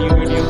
new video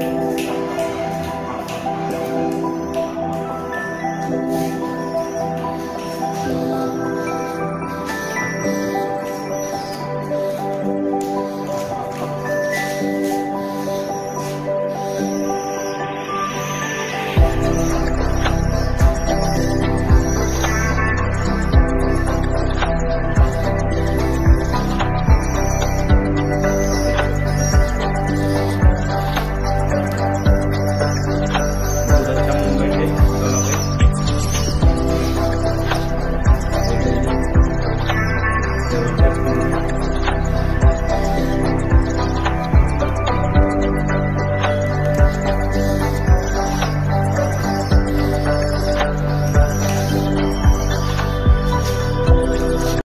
あっ。